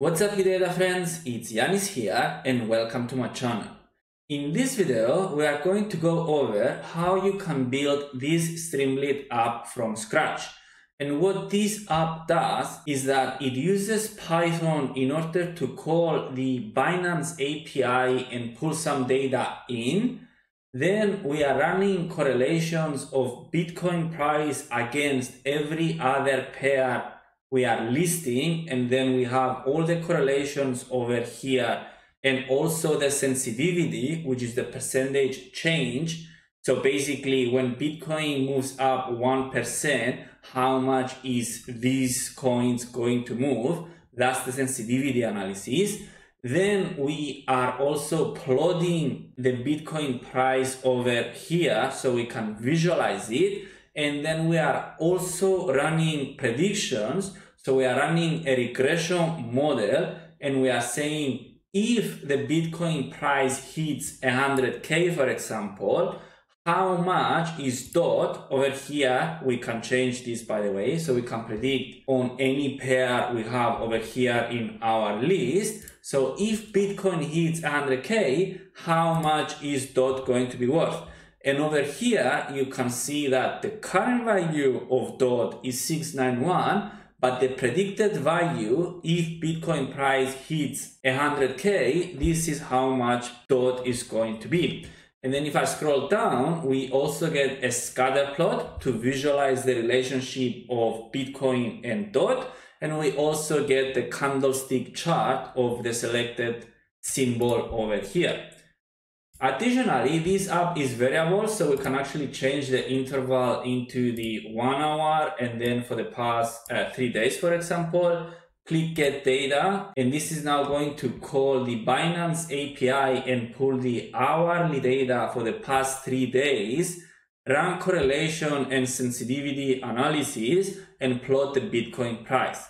What's up data friends, it's Yiannis here and welcome to my channel. In this video, we are going to go over how you can build this Streamlit app from scratch. And what this app does is that it uses Python in order to call the Binance API and pull some data in. Then we are running correlations of Bitcoin price against every other pair we are listing and then we have all the correlations over here and also the sensitivity which is the percentage change. So basically when bitcoin moves up 1% how much is these coins going to move? That's the sensitivity analysis. Then we are also plotting the bitcoin price over here so we can visualize it and then we are also running predictions. So we are running a regression model and we are saying if the Bitcoin price hits 100K, for example, how much is dot over here? We can change this by the way so we can predict on any pair we have over here in our list. So if bitcoin hits 100k how much is dot going to be worth and over here, you can see that the current value of DOT is 691, but the predicted value, if Bitcoin price hits 100K, this is how much DOT is going to be. And then if I scroll down, we also get a scatter plot to visualize the relationship of Bitcoin and DOT. And we also get the candlestick chart of the selected symbol over here. Additionally, this app is variable, so we can actually change the interval into the one hour and then for the past uh, three days, for example, click get data. And this is now going to call the Binance API and pull the hourly data for the past three days, run correlation and sensitivity analysis and plot the Bitcoin price.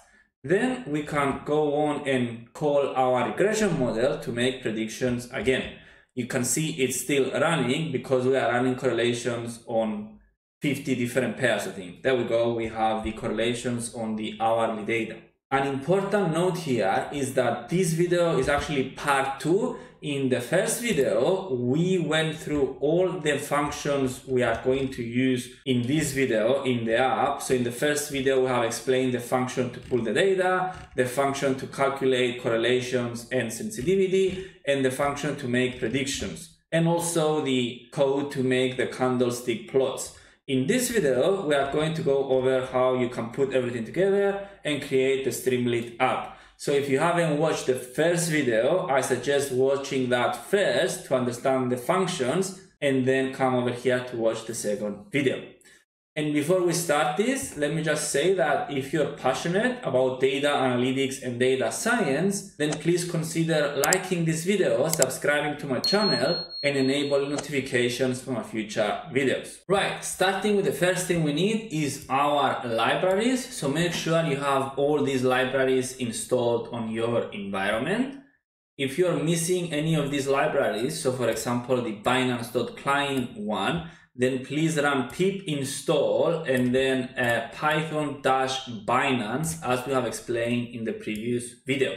Then we can go on and call our regression model to make predictions again you can see it's still running because we are running correlations on 50 different pairs, I think. There we go, we have the correlations on the hourly data. An important note here is that this video is actually part two. In the first video, we went through all the functions we are going to use in this video in the app. So in the first video, we have explained the function to pull the data, the function to calculate correlations and sensitivity, and the function to make predictions, and also the code to make the candlestick plots. In this video, we are going to go over how you can put everything together and create the Streamlit app. So if you haven't watched the first video, I suggest watching that first to understand the functions and then come over here to watch the second video. And before we start this, let me just say that if you're passionate about data analytics and data science, then please consider liking this video, subscribing to my channel, and enable notifications for my future videos. Right, starting with the first thing we need is our libraries. So make sure you have all these libraries installed on your environment. If you're missing any of these libraries, so for example, the Binance.client one, then please run pip install and then uh, python dash binance as we have explained in the previous video.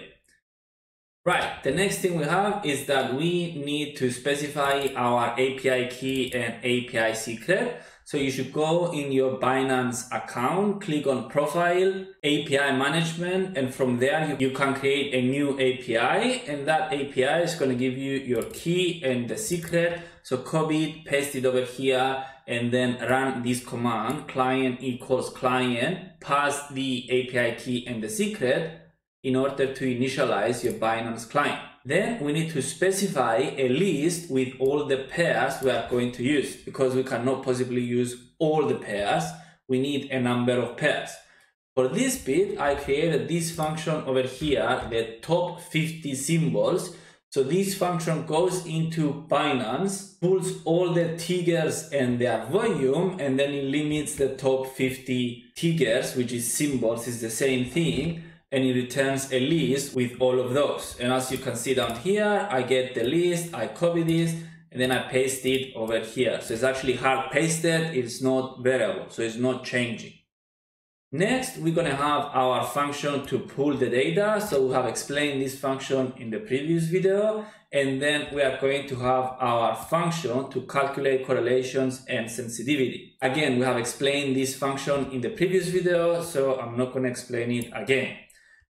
Right, the next thing we have is that we need to specify our API key and API secret. So you should go in your Binance account, click on profile, API management, and from there you, you can create a new API and that API is going to give you your key and the secret. So copy it, paste it over here, and then run this command, client equals client, pass the API key and the secret in order to initialize your Binance client. Then we need to specify a list with all the pairs we are going to use because we cannot possibly use all the pairs. We need a number of pairs. For this bit, I created this function over here, the top 50 symbols. So this function goes into Binance, pulls all the triggers and their volume, and then it limits the top 50 triggers, which is symbols, is the same thing and it returns a list with all of those. And as you can see down here, I get the list, I copy this, and then I paste it over here. So it's actually hard pasted, it's not variable, so it's not changing. Next, we're going to have our function to pull the data. So we have explained this function in the previous video. And then we are going to have our function to calculate correlations and sensitivity. Again, we have explained this function in the previous video, so I'm not going to explain it again.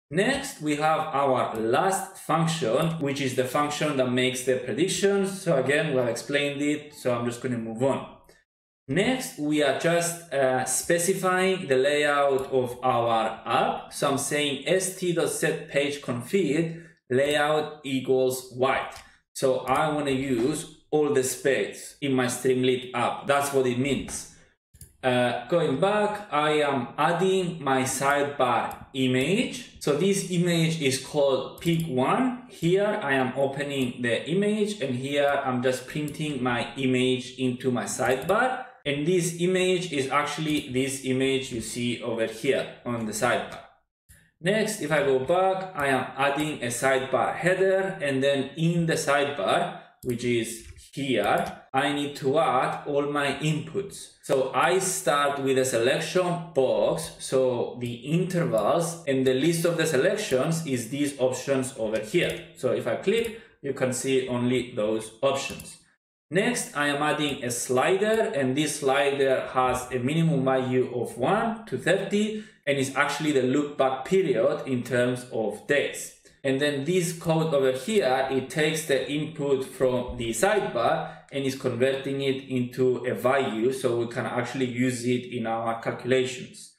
Next, we have our last function, which is the function that makes the predictions. So again, we have explained it, so I'm just going to move on. Next, we are just uh, specifying the layout of our app. So I'm saying st.setPageConfig layout equals wide. So I want to use all the space in my Streamlit app. That's what it means. Uh, going back, I am adding my sidebar image. So this image is called pick one. Here I am opening the image and here I'm just printing my image into my sidebar. And this image is actually this image you see over here on the sidebar. Next, if I go back, I am adding a sidebar header and then in the sidebar, which is here, I need to add all my inputs. So I start with a selection box. So the intervals and the list of the selections is these options over here. So if I click, you can see only those options. Next, I am adding a slider and this slider has a minimum value of 1 to 30 and is actually the look back period in terms of days. And then this code over here, it takes the input from the sidebar and is converting it into a value so we can actually use it in our calculations.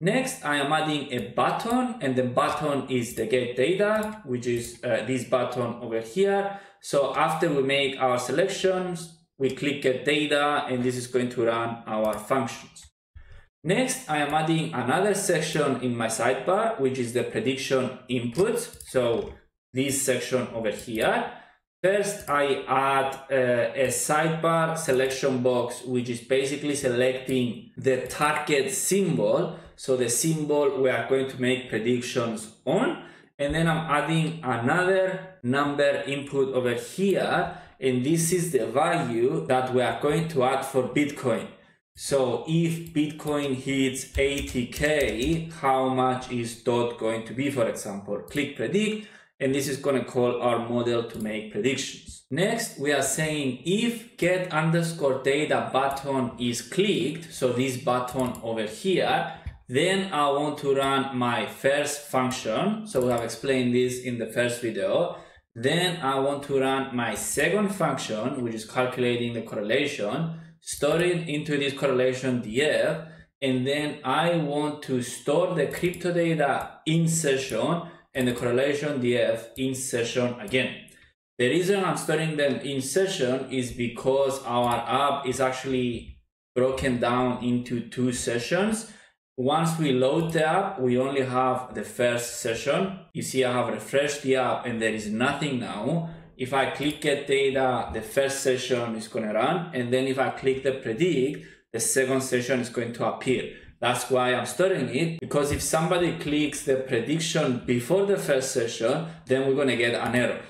Next, I am adding a button and the button is the get data, which is uh, this button over here. So after we make our selections, we click get data and this is going to run our functions. Next, I am adding another section in my sidebar, which is the prediction inputs. So this section over here. First, I add uh, a sidebar selection box, which is basically selecting the target symbol. So the symbol we are going to make predictions on and then I'm adding another number input over here and this is the value that we are going to add for Bitcoin. So if Bitcoin hits 80k, how much is DOT going to be, for example? Click predict, and this is going to call our model to make predictions. Next, we are saying if get underscore data button is clicked, so this button over here, then I want to run my first function. So we have explained this in the first video. Then I want to run my second function, which is calculating the correlation, store it into this correlation df, and then I want to store the crypto data in session and the correlation df in session again. The reason I'm storing them in session is because our app is actually broken down into two sessions once we load the app, we only have the first session. You see I have refreshed the app and there is nothing now. If I click get data, the first session is going to run. And then if I click the predict, the second session is going to appear. That's why I'm storing it because if somebody clicks the prediction before the first session, then we're going to get an error.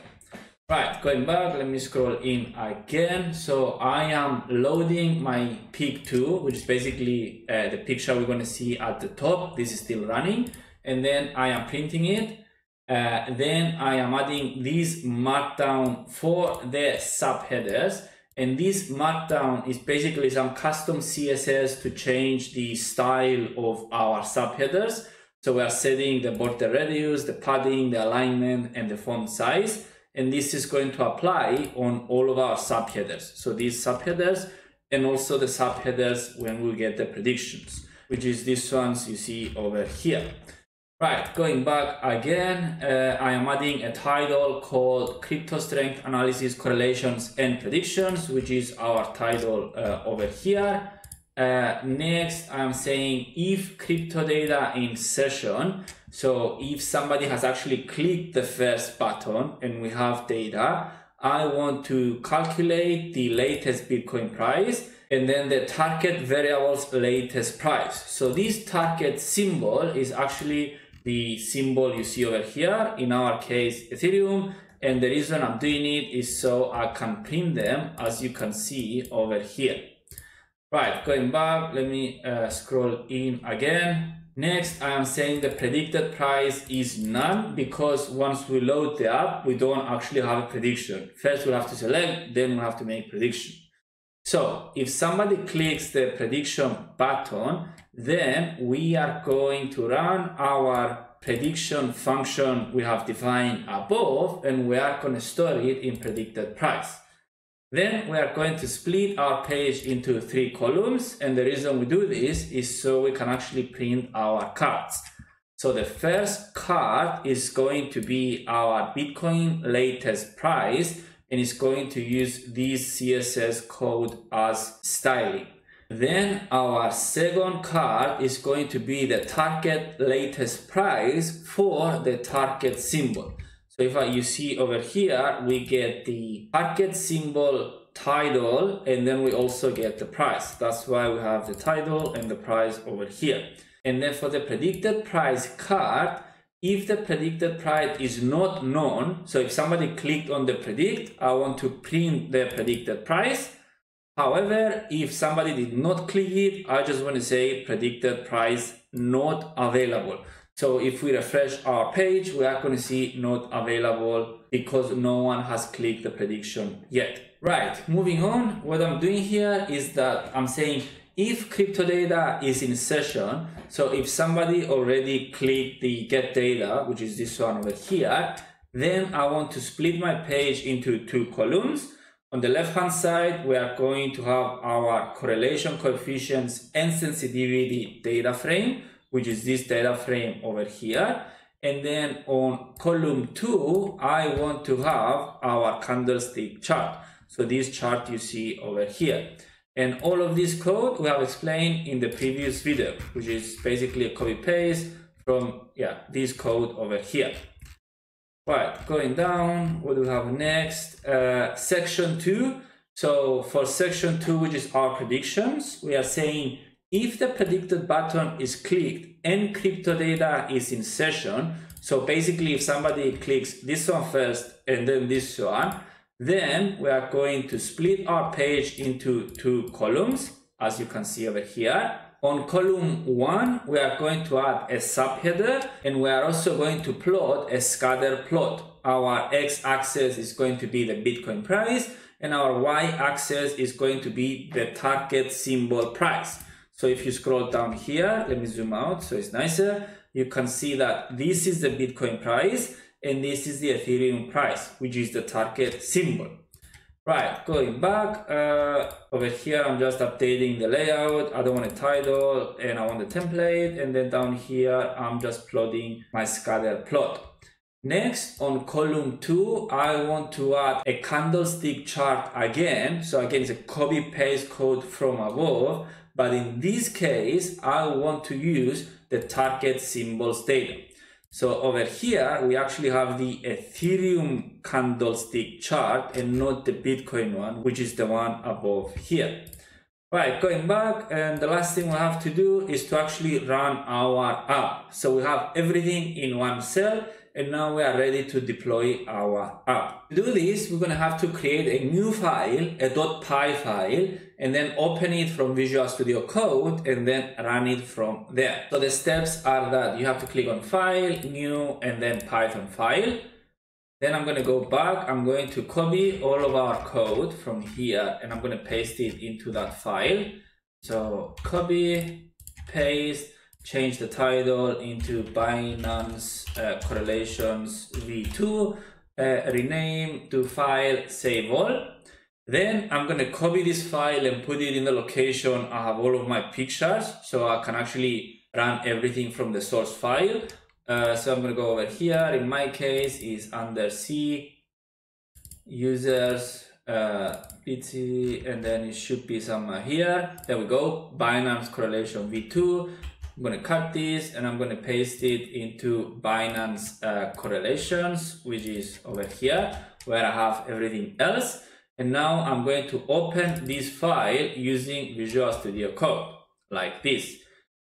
Right, going back, let me scroll in again. So I am loading my pick 2, which is basically uh, the picture we're going to see at the top. This is still running. And then I am printing it. Uh, then I am adding this markdown for the subheaders. And this markdown is basically some custom CSS to change the style of our subheaders. So we are setting the border radius, the padding, the alignment, and the font size and this is going to apply on all of our subheaders. So these subheaders and also the subheaders when we get the predictions, which is these ones you see over here. Right, going back again, uh, I am adding a title called Crypto Strength Analysis Correlations and Predictions, which is our title uh, over here. Uh, next, I'm saying if crypto data in session. So if somebody has actually clicked the first button and we have data, I want to calculate the latest Bitcoin price and then the target variable's latest price. So this target symbol is actually the symbol you see over here, in our case, Ethereum. And the reason I'm doing it is so I can print them as you can see over here. Right, going back, let me uh, scroll in again. Next, I am saying the predicted price is none because once we load the app, we don't actually have a prediction. First, we'll have to select, then we'll have to make prediction. So if somebody clicks the prediction button, then we are going to run our prediction function we have defined above, and we are going to store it in predicted price. Then we are going to split our page into three columns. And the reason we do this is so we can actually print our cards. So the first card is going to be our Bitcoin latest price and it's going to use this CSS code as styling. Then our second card is going to be the target latest price for the target symbol. So if I, you see over here, we get the target symbol title and then we also get the price. That's why we have the title and the price over here. And then for the predicted price card, if the predicted price is not known, so if somebody clicked on the predict, I want to print the predicted price. However, if somebody did not click it, I just want to say predicted price not available. So if we refresh our page, we are going to see not available because no one has clicked the prediction yet. Right, moving on, what I'm doing here is that I'm saying if crypto data is in session, so if somebody already clicked the get data, which is this one over here, then I want to split my page into two columns. On the left hand side, we are going to have our correlation coefficients and sensitivity data frame which is this data frame over here. And then on column two, I want to have our candlestick chart. So this chart you see over here. And all of this code we have explained in the previous video, which is basically a copy paste from yeah this code over here. Right, going down, what do we have next? Uh, section two. So for section two, which is our predictions, we are saying if the predicted button is clicked and crypto data is in session, so basically if somebody clicks this one first and then this one, then we are going to split our page into two columns, as you can see over here. On column one, we are going to add a subheader and we are also going to plot a scatter plot. Our x-axis is going to be the Bitcoin price and our y-axis is going to be the target symbol price. So if you scroll down here, let me zoom out so it's nicer. You can see that this is the Bitcoin price and this is the Ethereum price, which is the target symbol. Right, going back, uh, over here I'm just updating the layout. I don't want a title and I want the template. And then down here, I'm just plotting my scatter plot. Next, on column two, I want to add a candlestick chart again. So again, it's a copy paste code from above, but in this case, I want to use the target symbols data. So over here, we actually have the Ethereum candlestick chart and not the Bitcoin one, which is the one above here. Right, going back, and the last thing we have to do is to actually run our app. So we have everything in one cell and now we are ready to deploy our app. To do this, we're going to have to create a new file, a .py file, and then open it from Visual Studio Code and then run it from there. So the steps are that you have to click on File, New, and then Python file. Then I'm going to go back. I'm going to copy all of our code from here and I'm going to paste it into that file. So copy, paste, change the title into Binance uh, Correlations V2, uh, rename to file, save all. Then I'm going to copy this file and put it in the location I have all of my pictures so I can actually run everything from the source file. Uh, so I'm going to go over here. In my case is under C, users, uh, PT, and then it should be somewhere here. There we go. Binance correlation V2. I'm going to cut this and I'm going to paste it into Binance uh, correlations, which is over here where I have everything else. And now I'm going to open this file using Visual Studio Code like this.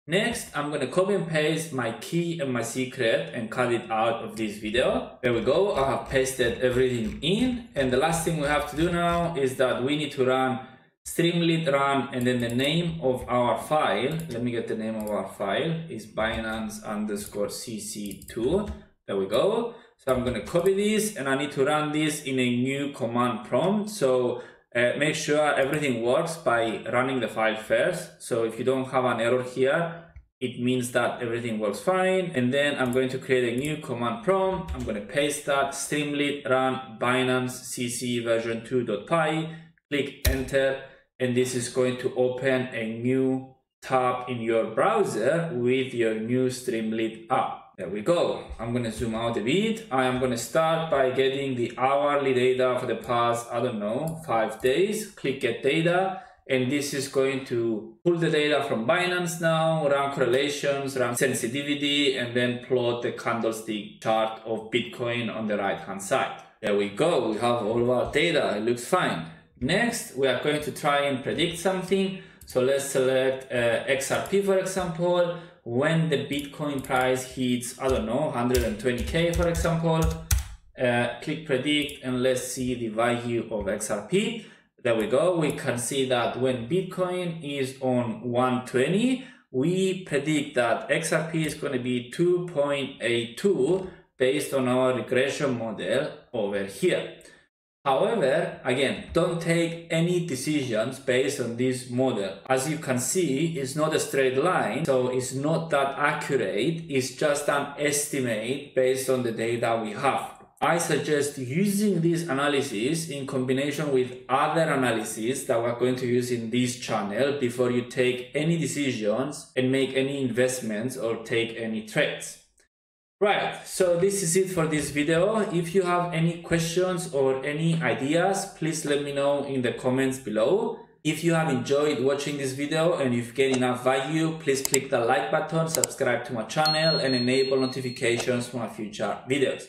Next, I'm going to copy and paste my key and my secret and cut it out of this video. There we go. I have pasted everything in. And the last thing we have to do now is that we need to run Streamlit run and then the name of our file. Let me get the name of our file is Binance underscore CC2. There we go. So I'm going to copy this and I need to run this in a new command prompt. So uh, make sure everything works by running the file first. So if you don't have an error here, it means that everything works fine. And then I'm going to create a new command prompt. I'm going to paste that streamlit run binance cc version 2.py, click enter, and this is going to open a new tab in your browser with your new streamlit app. There we go. I'm going to zoom out a bit. I am going to start by getting the hourly data for the past, I don't know, five days. Click get data and this is going to pull the data from Binance now, run correlations, run sensitivity, and then plot the candlestick chart of Bitcoin on the right hand side. There we go, we have all of our data, it looks fine. Next, we are going to try and predict something. So let's select uh, XRP for example. When the Bitcoin price hits, I don't know, 120K for example, uh, click predict and let's see the value of XRP. There we go. We can see that when Bitcoin is on 120, we predict that XRP is going to be 2.82 based on our regression model over here. However, again, don't take any decisions based on this model. As you can see, it's not a straight line, so it's not that accurate. It's just an estimate based on the data we have. I suggest using this analysis in combination with other analyses that we're going to use in this channel before you take any decisions and make any investments or take any trades. Right, so this is it for this video. If you have any questions or any ideas, please let me know in the comments below. If you have enjoyed watching this video and you've gained enough value, please click the like button, subscribe to my channel and enable notifications for my future videos.